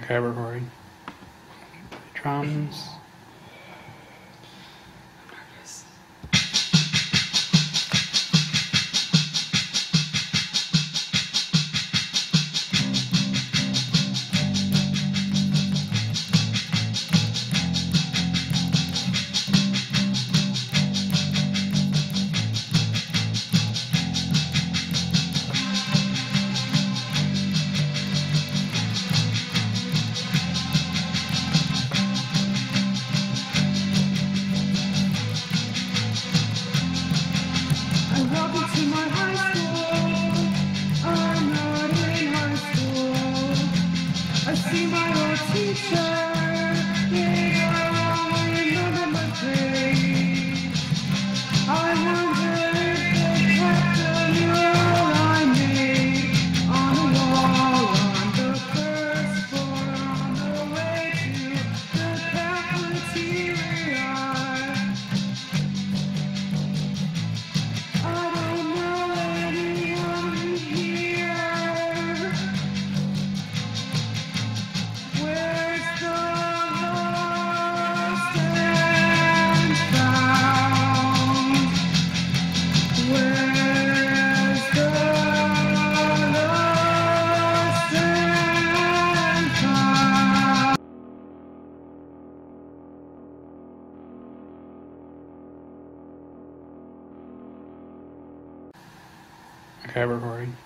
Okay, recording. Drums. Okay,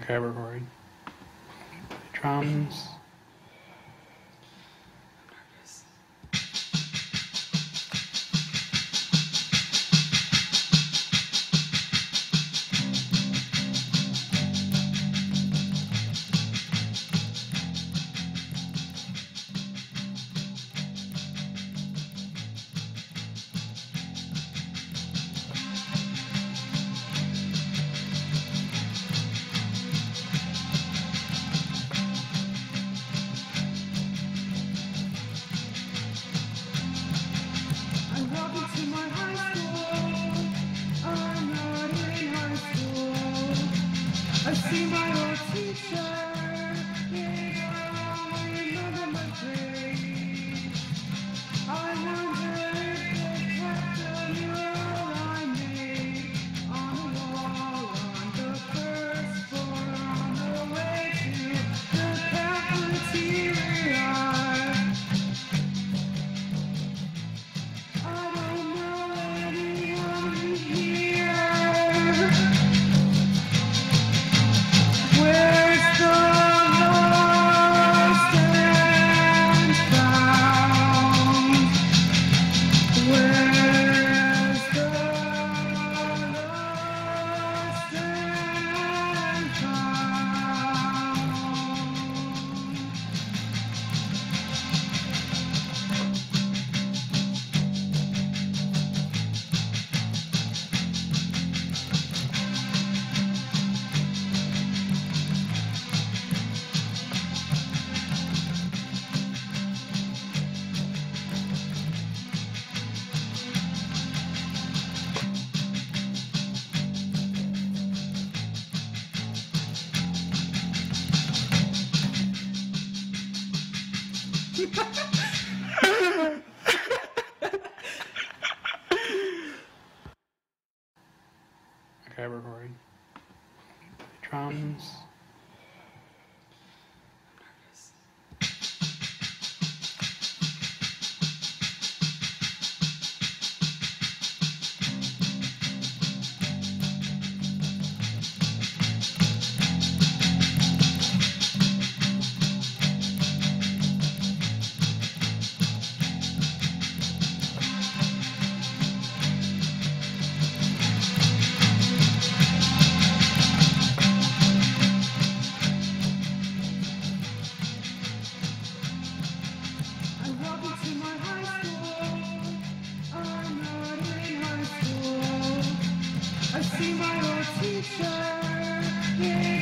Okay, recording. Drums. My old teacher. Yeah,